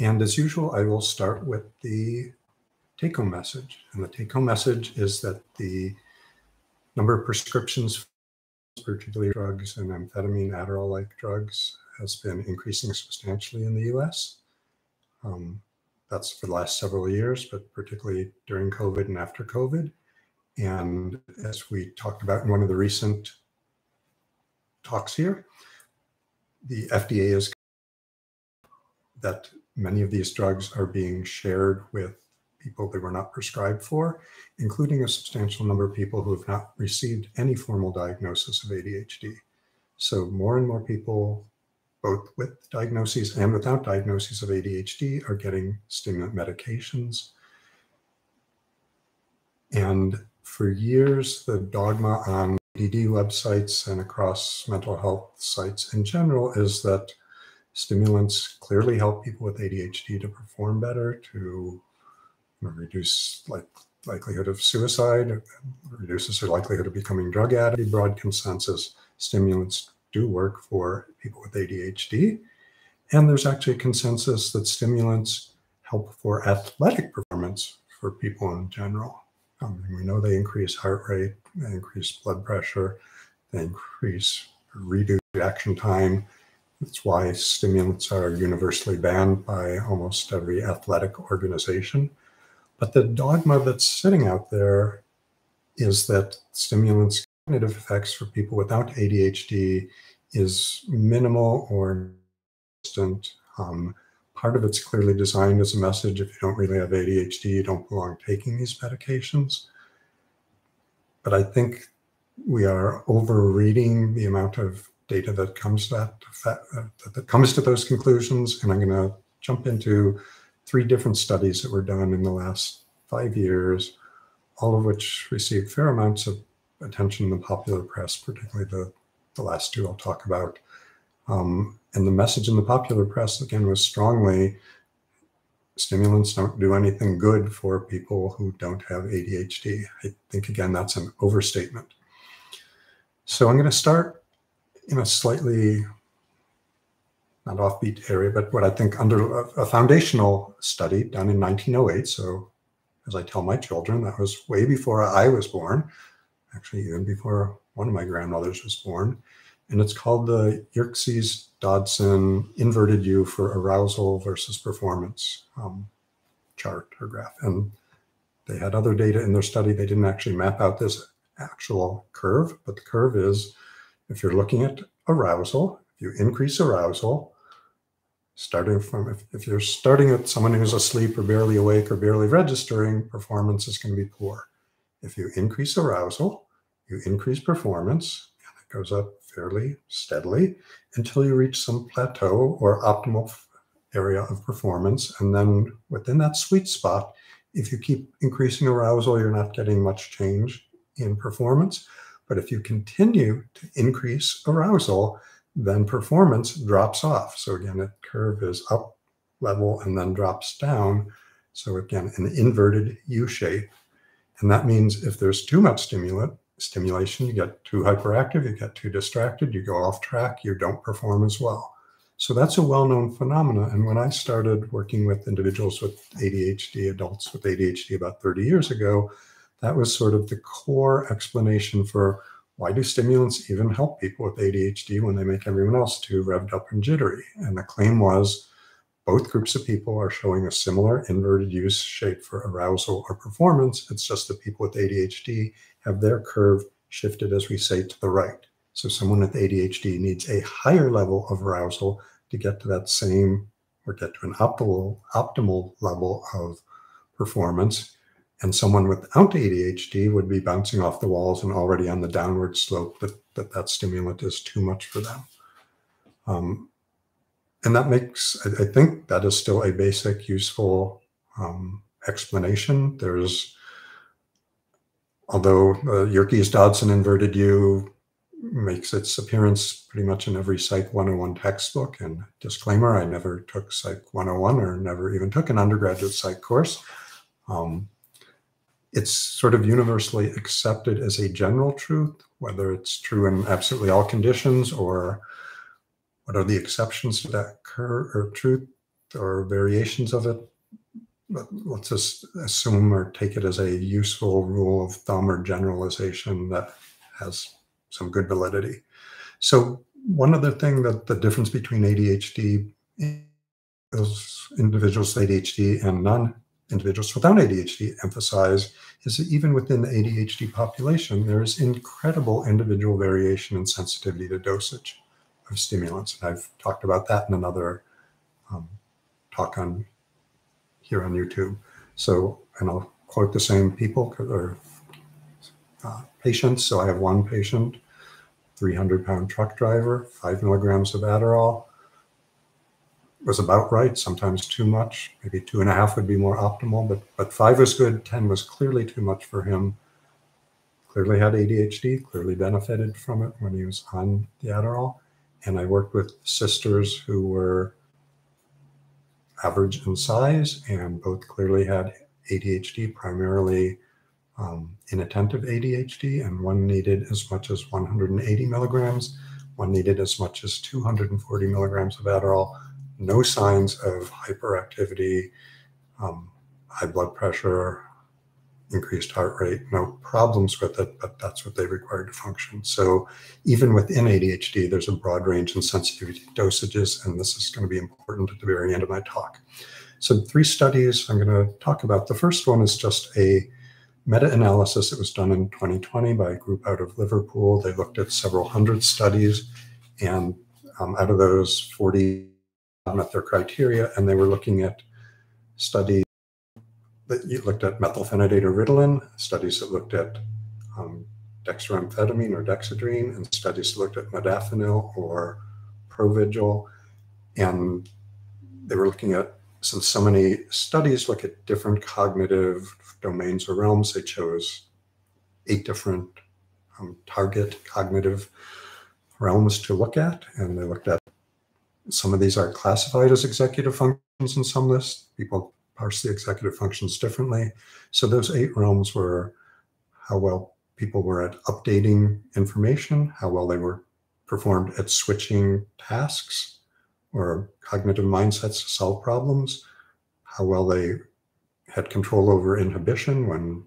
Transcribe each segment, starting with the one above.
And as usual, I will start with the take home message. And the take home message is that the number of prescriptions, particularly drugs and amphetamine, Adderall like drugs, has been increasing substantially in the US. Um, that's for the last several years, but particularly during COVID and after COVID. And as we talked about in one of the recent talks here, the FDA is that many of these drugs are being shared with people they were not prescribed for, including a substantial number of people who have not received any formal diagnosis of ADHD. So more and more people, both with diagnoses and without diagnoses of ADHD, are getting stimulant medications. And for years, the dogma on ADD websites and across mental health sites in general is that stimulants clearly help people with ADHD to perform better, to reduce like likelihood of suicide, reduces their likelihood of becoming drug addict. Broad consensus stimulants do work for people with ADHD. And there's actually a consensus that stimulants help for athletic performance for people in general. Um, we know they increase heart rate, they increase blood pressure, they increase reduce reaction time. That's why stimulants are universally banned by almost every athletic organization. But the dogma that's sitting out there is that stimulants' cognitive effects for people without ADHD is minimal or distant. Um, Part of it's clearly designed as a message if you don't really have ADHD, you don't belong taking these medications. But I think we are overreading the amount of data that comes to that, uh, that comes to those conclusions. And I'm going to jump into three different studies that were done in the last five years, all of which received fair amounts of attention in the popular press, particularly the, the last two I'll talk about. Um, and the message in the popular press, again, was strongly stimulants don't do anything good for people who don't have ADHD. I think, again, that's an overstatement. So I'm going to start in a slightly not offbeat area, but what I think under a, a foundational study done in 1908. So, as I tell my children, that was way before I was born, actually, even before one of my grandmothers was born and it's called the Yerkes Dodson inverted U for arousal versus performance um, chart or graph. And they had other data in their study. They didn't actually map out this actual curve, but the curve is if you're looking at arousal, if you increase arousal, starting from if, if you're starting at someone who's asleep or barely awake or barely registering, performance is going to be poor. If you increase arousal, you increase performance, and it goes up fairly steadily until you reach some plateau or optimal area of performance. And then within that sweet spot, if you keep increasing arousal, you're not getting much change in performance. But if you continue to increase arousal, then performance drops off. So again, the curve is up level and then drops down. So again, an inverted U shape. And that means if there's too much stimulant, stimulation, you get too hyperactive, you get too distracted, you go off track, you don't perform as well. So that's a well-known phenomenon. And when I started working with individuals with ADHD, adults with ADHD about 30 years ago, that was sort of the core explanation for why do stimulants even help people with ADHD when they make everyone else too revved up and jittery? And the claim was both groups of people are showing a similar inverted U shape for arousal or performance. It's just that people with ADHD have their curve shifted, as we say, to the right. So someone with ADHD needs a higher level of arousal to get to that same or get to an optimal optimal level of performance. And someone without ADHD would be bouncing off the walls and already on the downward slope that that, that stimulant is too much for them. Um, and that makes, I, I, think that is still a basic, useful um, explanation. There's although uh, Yerkes Dodson inverted U makes its appearance pretty much in every Psych 101 textbook. And disclaimer, I never took Psych 101 or never even took an undergraduate psych course. Um, it's sort of universally accepted as a general truth, whether it's true in absolutely all conditions or what are the exceptions to that cur- or truth. are variations of it, but let's just assume or take it as a useful rule of thumb or generalization that has some good validity. So one other thing that the difference between ADHD, individuals with ADHD and non individuals without ADHD emphasize is that even within the ADHD population, there is incredible individual variation in sensitivity to dosage of stimulants. And I've talked about that in another um, talk on here on YouTube. So, and I'll quote the same people or uh, patients. So I have one patient, 300 pound truck driver, five milligrams of Adderall, was about right, sometimes too much. Maybe two and a half would be more optimal, but, but five was good. 10 was clearly too much for him. Clearly had ADHD, clearly benefited from it when he was on the Adderall. And I worked with sisters who were average in size and both clearly had ADHD, primarily um, inattentive ADHD, and one needed as much as 180 milligrams, one needed as much as 240 milligrams of Adderall no signs of hyperactivity, um, high blood pressure, increased heart rate, no problems with it, but that's what they require to function. So even within ADHD, there's a broad range in sensitivity dosages, and this is going to be important at the very end of my talk. So three studies I'm going to talk about. The first one is just a meta-analysis that was done in 2020 by a group out of Liverpool. They looked at several hundred studies, and um, out of those, 40 met their criteria, and they were looking at studies that you looked at methylphenidate or Ritalin, studies that looked at um, dextroamphetamine or dexedrine, and studies that looked at modafinil or Provigil. And they were looking at, since so many studies look at different cognitive domains or realms, they chose eight different um, target cognitive realms to look at. And they looked at some of these are classified as executive functions in some lists. People parse the executive functions differently. So those eight realms were how well people were at updating information, how well they were performed at switching tasks or cognitive mindsets to solve problems, how well they had control over inhibition when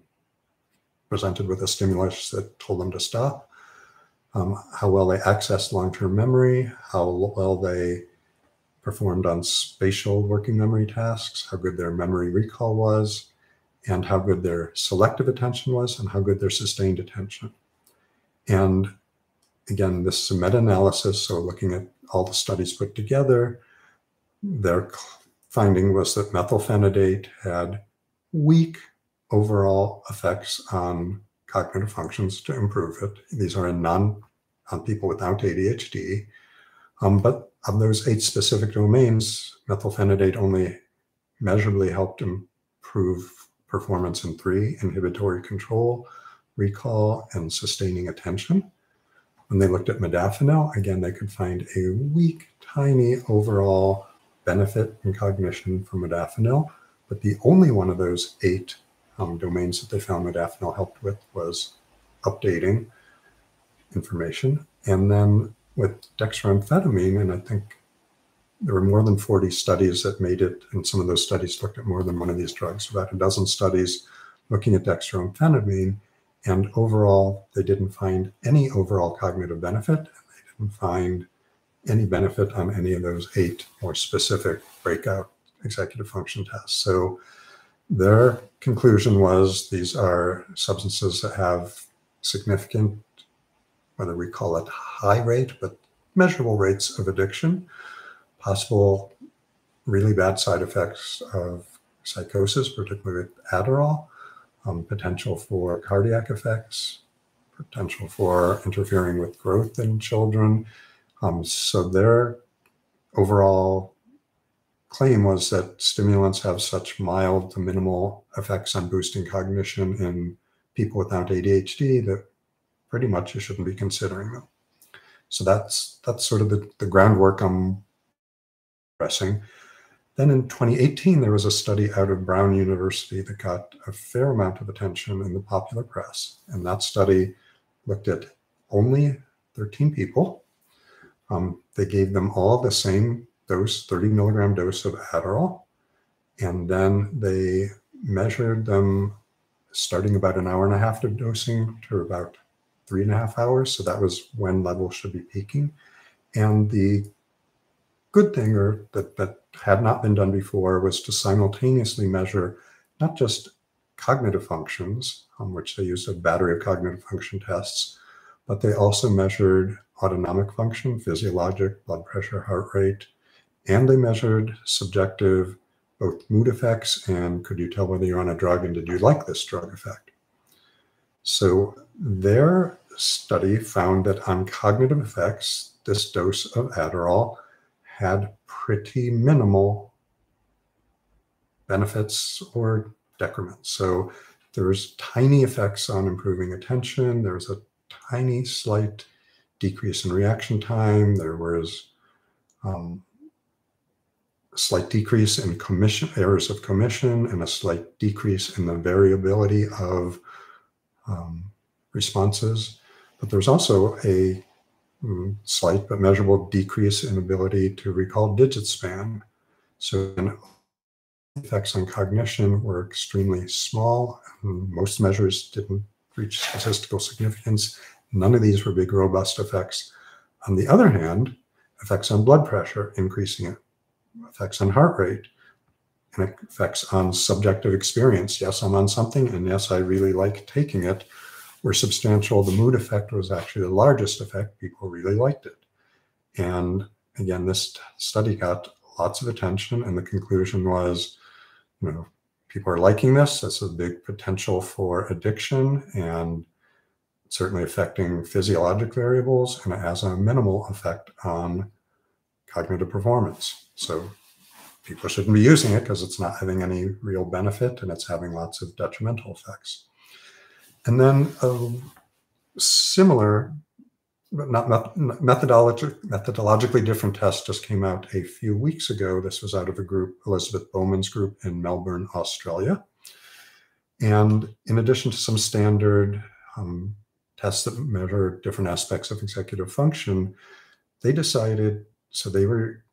presented with a stimulus that told them to stop, um, how well they accessed long-term memory, how well they performed on spatial working memory tasks, how good their memory recall was, and how good their selective attention was, and how good their sustained attention. And again, this is a meta-analysis, so looking at all the studies put together, their finding was that methylphenidate had weak overall effects on cognitive functions to improve it. These are in non on people without ADHD. Um, but of those eight specific domains, methylphenidate only measurably helped improve performance in three inhibitory control, recall, and sustaining attention. When they looked at modafinil, again, they could find a weak, tiny overall benefit in cognition from modafinil. But the only one of those eight um, domains that they found modafinil helped with was updating information. And then with dextroamphetamine, and I think there were more than 40 studies that made it, and some of those studies looked at more than one of these drugs, about a dozen studies looking at dextroamphetamine, and overall, they didn't find any overall cognitive benefit, and they didn't find any benefit on any of those eight more specific breakout executive function tests. So their conclusion was these are substances that have significant whether we call it high rate, but measurable rates of addiction, possible really bad side effects of psychosis, particularly with Adderall, um, potential for cardiac effects, potential for interfering with growth in children. Um, so their overall claim was that stimulants have such mild to minimal effects on boosting cognition in people without ADHD that pretty much you shouldn't be considering them. So that's that's sort of the, the groundwork I'm pressing. Then in 2018, there was a study out of Brown University that got a fair amount of attention in the popular press. And that study looked at only 13 people. Um, they gave them all the same dose, 30 milligram dose of Adderall. And then they measured them starting about an hour and a half of dosing to about three and a half hours. So that was when levels should be peaking. And the good thing, or that, that had not been done before, was to simultaneously measure not just cognitive functions, on which they used a battery of cognitive function tests, but they also measured autonomic function, physiologic, blood pressure, heart rate, and they measured subjective both mood effects and could you tell whether you're on a drug and did you like this drug effect? So their study found that on cognitive effects, this dose of Adderall had pretty minimal benefits or decrements. So there's tiny effects on improving attention. There's a tiny slight decrease in reaction time. There was um, a slight decrease in commission errors of commission and a slight decrease in the variability of um, responses. But there's also a mm, slight but measurable decrease in ability to recall digit span. So effects on cognition were extremely small. Most measures didn't reach statistical significance. None of these were big, robust effects. On the other hand, effects on blood pressure, increasing it, effects on heart rate, and effects on subjective experience. Yes, I'm on something, and yes, I really like taking it, were substantial. The mood effect was actually the largest effect. People really liked it. And again, this study got lots of attention, and the conclusion was, you know, people are liking this. That's a big potential for addiction and certainly affecting physiologic variables, and it has a minimal effect on cognitive performance. So people shouldn't be using it because it's not having any real benefit and it's having lots of detrimental effects. And then a similar, but not methodologi methodologically different test just came out a few weeks ago. This was out of a group, Elizabeth Bowman's group in Melbourne, Australia. And in addition to some standard um, tests that measure different aspects of executive function, they decided, so they were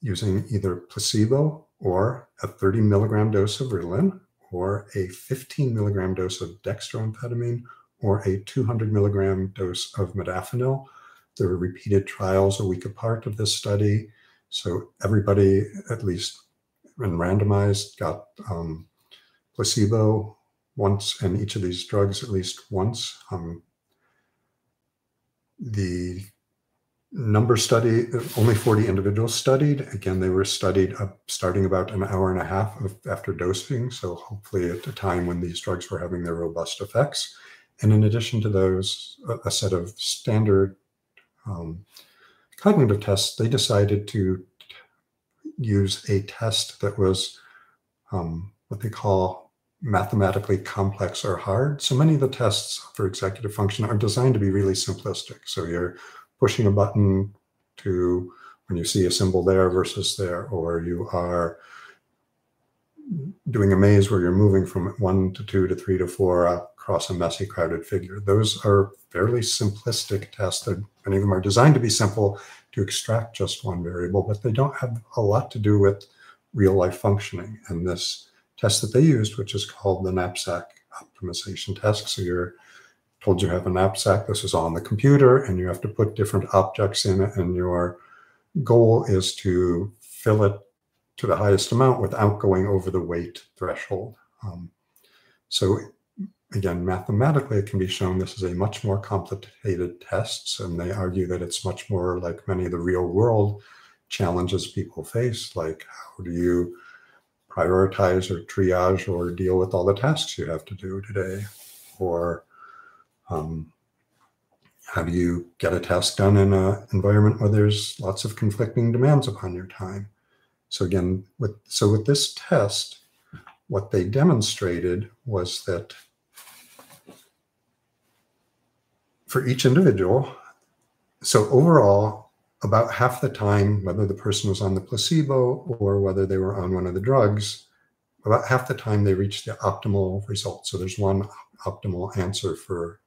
using either placebo or a 30 milligram dose of Ritalin or a 15 milligram dose of dextroamphetamine or a 200 milligram dose of modafinil. There were repeated trials a week apart of this study. So everybody, at least when randomized, got um, placebo once and each of these drugs at least once. Um, the number study, only 40 individuals studied. Again, they were studied uh, starting about an hour and a half of, after dosing. So hopefully at a time when these drugs were having their robust effects. And in addition to those, a, a set of standard um, cognitive tests, they decided to use a test that was um, what they call mathematically complex or hard. So many of the tests for executive function are designed to be really simplistic. So you're pushing a button to when you see a symbol there versus there, or you are doing a maze where you're moving from one to two to three to four across a messy, crowded figure. Those are fairly simplistic tests. That many of them are designed to be simple to extract just one variable, but they don't have a lot to do with real life functioning. And this test that they used, which is called the knapsack optimization test. So you're told you have a knapsack. This is on the computer, and you have to put different objects in it. And your goal is to fill it to the highest amount without going over the weight threshold. Um, so again, mathematically, it can be shown this is a much more complicated test, and they argue that it's much more like many of the real world challenges people face, like how do you prioritize or triage or deal with all the tasks you have to do today, or um, how do you get a task done in an environment where there's lots of conflicting demands upon your time? So again, with so with this test, what they demonstrated was that for each individual, so overall, about half the time, whether the person was on the placebo or whether they were on one of the drugs, about half the time they reached the optimal result. So there's one optimal answer for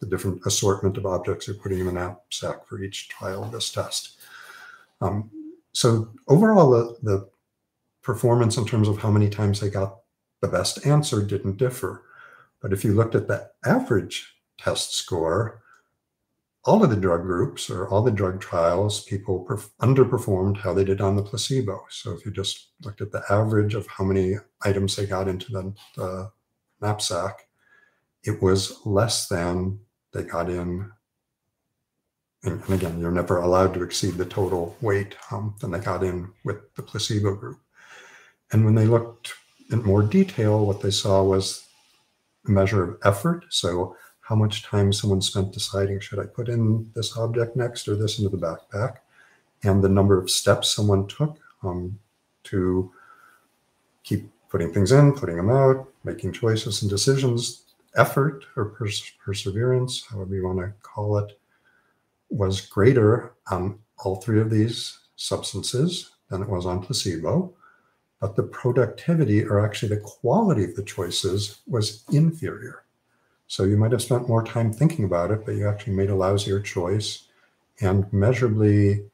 the different assortment of objects you're putting in the knapsack for each trial of this test. Um, so overall, the, the performance in terms of how many times they got the best answer didn't differ. But if you looked at the average test score, all of the drug groups or all the drug trials, people underperformed how they did on the placebo. So if you just looked at the average of how many items they got into the, the knapsack, it was less than they got in. And, and again, you're never allowed to exceed the total weight um, than they got in with the placebo group. And when they looked in more detail, what they saw was a measure of effort. So how much time someone spent deciding, should I put in this object next or this into the backpack? And the number of steps someone took um, to keep putting things in, putting them out, making choices and decisions, effort or pers perseverance, however you want to call it, was greater on all three of these substances than it was on placebo. But the productivity, or actually the quality of the choices, was inferior. So you might have spent more time thinking about it, but you actually made a lousier choice. And measurably,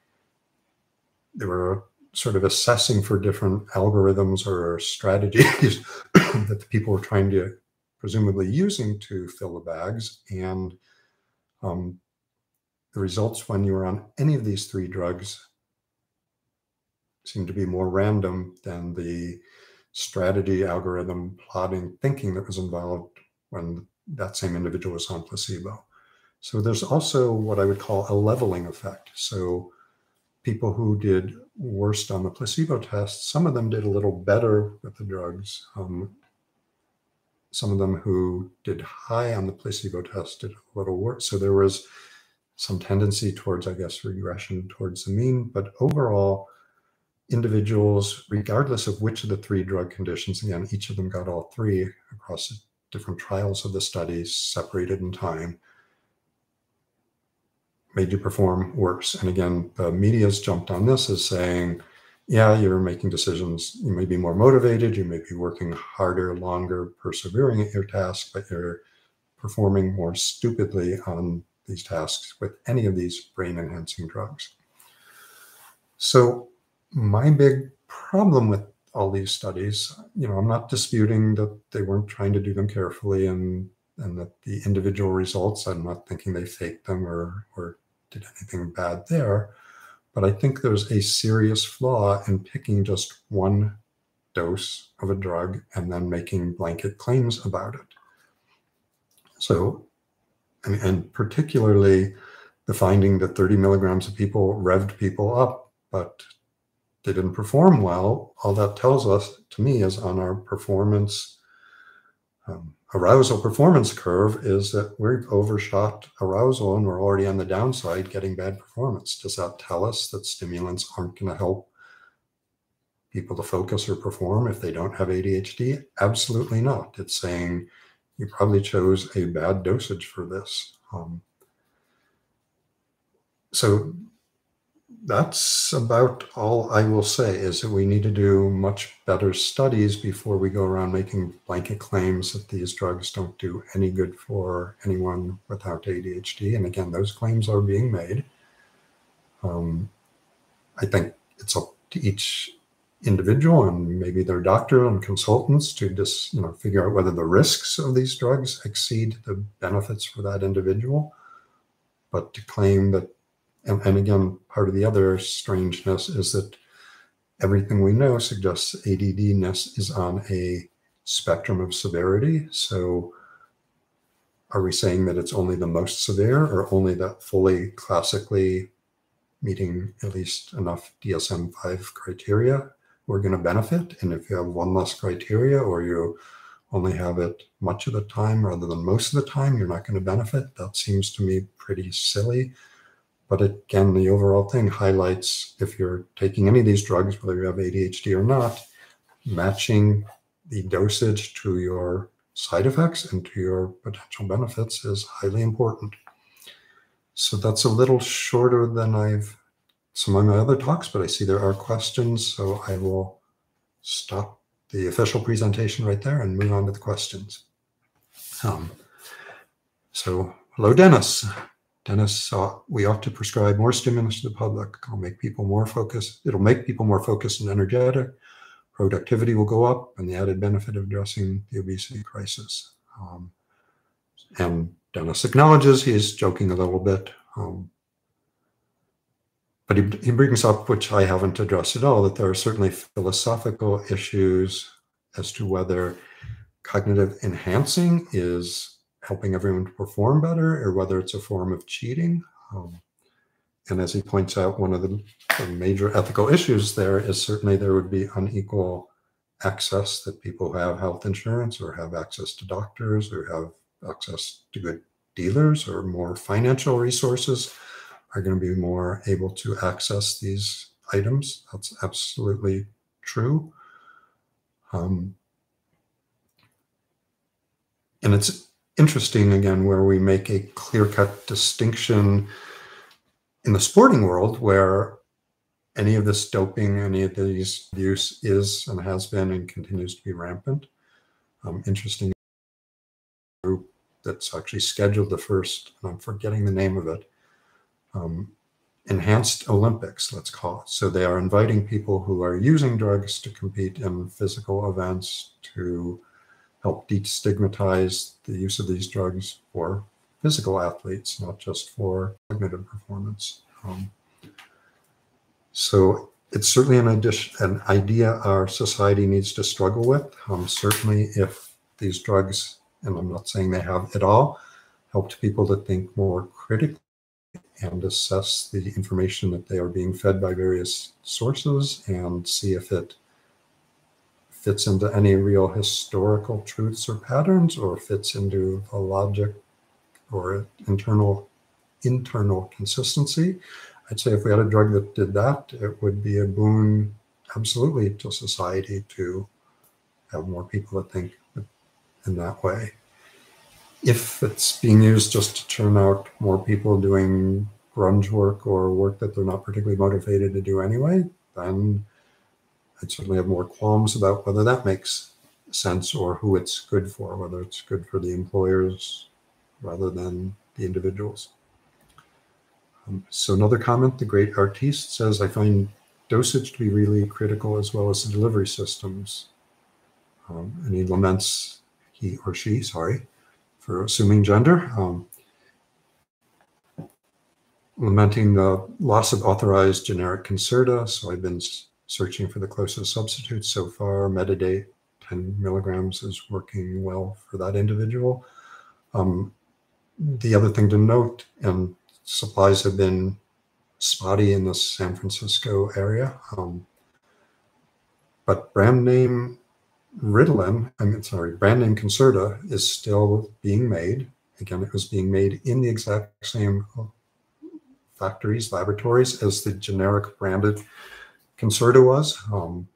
they were sort of assessing for different algorithms or strategies that the people were trying to presumably using to fill the bags. And um, the results when you were on any of these three drugs seemed to be more random than the strategy, algorithm, plotting, thinking that was involved when that same individual was on placebo. So there's also what I would call a leveling effect. So people who did worst on the placebo test, some of them did a little better with the drugs. Um, some of them who did high on the placebo test did a little worse. So there was some tendency towards, I guess, regression towards the mean. But overall, individuals, regardless of which of the three drug conditions, again, each of them got all three across different trials of the studies separated in time made you perform worse. And again, the media's jumped on this as saying, yeah, you're making decisions. You may be more motivated. You may be working harder, longer, persevering at your task, but you're performing more stupidly on these tasks with any of these brain enhancing drugs. So, my big problem with all these studies. You know, I'm not disputing that they weren't trying to do them carefully and and that the individual results, I'm not thinking they faked them or or did anything bad there. But I think there's a serious flaw in picking just one dose of a drug and then making blanket claims about it. So, and, and particularly the finding that 30 milligrams of people revved people up, but they didn't perform well, all that tells us to me is on our performance um, arousal performance curve is that we've overshot arousal and we're already on the downside getting bad performance. Does that tell us that stimulants aren't going to help people to focus or perform if they don't have ADHD? Absolutely not. It's saying you probably chose a bad dosage for this. Um, so that's about all I will say is that we need to do much better studies before we go around making blanket claims that these drugs don't do any good for anyone without ADHD. And again, those claims are being made. Um, I think it's up to each individual and maybe their doctor and consultants to just you know figure out whether the risks of these drugs exceed the benefits for that individual. But to claim that and, and again, part of the other strangeness is that everything we know suggests ADDness is on a spectrum of severity. So are we saying that it's only the most severe or only that fully classically meeting at least enough DSM 5 criteria we're going to benefit? And if you have one less criteria or you only have it much of the time rather than most of the time, you're not going to benefit. That seems to me pretty silly. But again, the overall thing highlights if you're taking any of these drugs, whether you have ADHD or not, matching the dosage to your side effects and to your potential benefits is highly important. So that's a little shorter than I've some of my other talks, but I see there are questions, so I will stop the official presentation right there and move on to the questions. Um, so, hello, Dennis. Dennis, we ought to prescribe more stimulus to the public. It'll make people more focused. It'll make people more focused and energetic. Productivity will go up, and the added benefit of addressing the obesity crisis. Um, and Dennis acknowledges he's joking a little bit. Um, but he, he brings up, which I haven't addressed at all, that there are certainly philosophical issues as to whether cognitive enhancing is helping everyone to perform better or whether it's a form of cheating. Um, and as he points out, one of the, the, major ethical issues there is certainly there would be unequal access that people who have health insurance or have access to doctors or have access to good dealers or more financial resources are going to be more able to access these items. That's absolutely true. Um, and it's interesting again where we make a clear-cut distinction in the sporting world where any of this doping, any of these use is and has been and continues to be rampant. Um, interesting group that's actually scheduled the first, and I'm forgetting the name of it, um, enhanced Olympics, let's call it. So they are inviting people who are using drugs to compete in physical events to help destigmatize the use of these drugs for physical athletes, not just for cognitive performance. Um, so it's certainly an, addition, an idea our society needs to struggle with. Um, certainly, if these drugs, and I'm not saying they have at all, helped people to think more critically and assess the information that they are being fed by various sources and see if it fits into any real historical truths or patterns or fits into a logic or internal internal consistency. I'd say if we had a drug that did that, it would be a boon absolutely to society to have more people that think in that way if it's being used just to churn out more people doing grunge work or work that they're not particularly motivated to do anyway, then I'd certainly have more qualms about whether that makes sense or who it's good for, whether it's good for the employers rather than the individuals. Um, so another comment, the great artiste says, I find dosage to be really critical as well as the delivery systems. Um, and he laments, he or she, sorry, for assuming gender, um, lamenting the loss of authorized generic Concerta. So I've been searching for the closest substitute. so far. Metadate 10 milligrams is working well for that individual. Um, the other thing to note, and supplies have been spotty in the San Francisco area, um, but brand name Ritalin, I mean, sorry, brand name Concerta is still being made. Again, it was being made in the exact same factories, laboratories as the generic branded Concerta was. Um,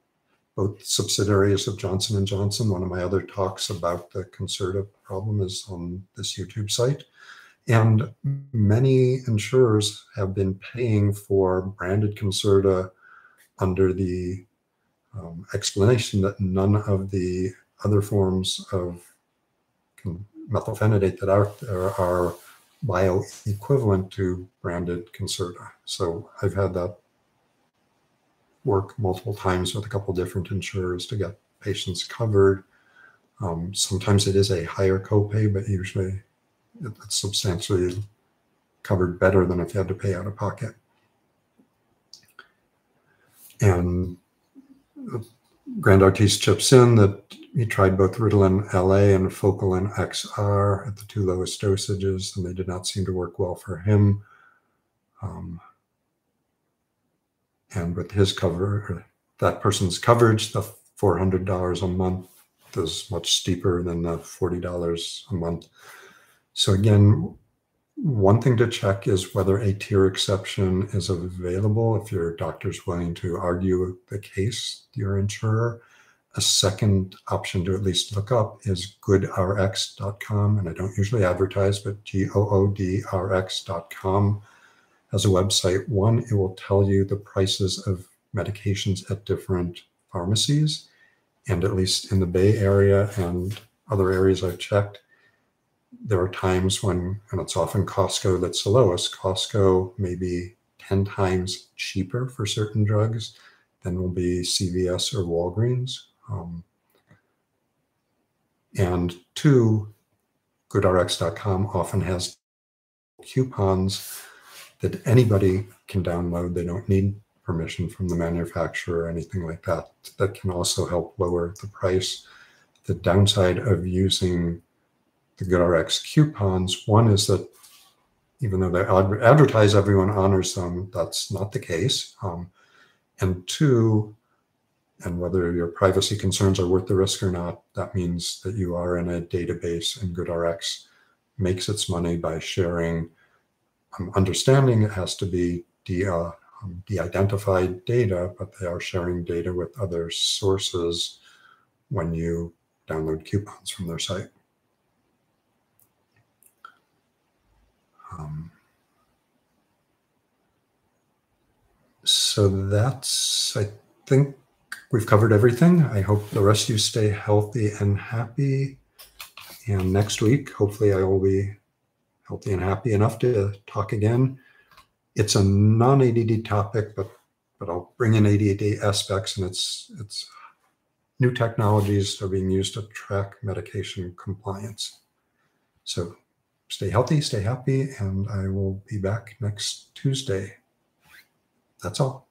both subsidiaries of Johnson and Johnson. One of my other talks about the Concerta problem is on this YouTube site. And many insurers have been paying for branded Concerta under the um, explanation that none of the other forms of methylphenidate that are there are bioequivalent to branded Concerta. So I've had that work multiple times with a couple different insurers to get patients covered. Um, sometimes it is a higher copay, but usually it's substantially covered better than if you had to pay out of pocket. And Grand Artiste chips in that he tried both Ritalin LA and Focalin XR at the two lowest dosages, and they did not seem to work well for him. Um, and with his cover, that person's coverage, the $400 a month is much steeper than the $40 a month. So again, one thing to check is whether a tier exception is available if your doctor's willing to argue the case your insurer. A second option to at least look up is goodrx.com. And I don't usually advertise, but G O O D R X.com has a website. One, it will tell you the prices of medications at different pharmacies. And at least in the Bay Area and other areas I've checked, there are times when, and it's often Costco that's the lowest, Costco may be 10 times cheaper for certain drugs than will be CVS or Walgreens. Um, and two, goodrx.com often has coupons that anybody can download. They don't need permission from the manufacturer or anything like that. That can also help lower the price. The downside of using the GoodRx coupons, one is that even though they advertise everyone honors them, that's not the case. Um, and two, and whether your privacy concerns are worth the risk or not, that means that you are in a database and GoodRx makes its money by sharing understanding it has to be de, uh, de-identified data, but they are sharing data with other sources when you download coupons from their site. Um, so that's, I think we've covered everything. I hope the rest of you stay healthy and happy. And next week, hopefully, I will be healthy and happy enough to talk again. It's a non-ADD topic, but but I'll bring in ADD aspects, and it's it's new technologies are being used to track medication compliance. So stay healthy, stay happy, and I will be back next Tuesday. That's all.